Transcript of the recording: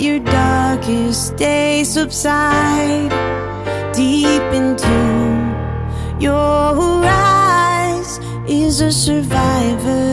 your darkest day subside deep into your eyes is a survivor.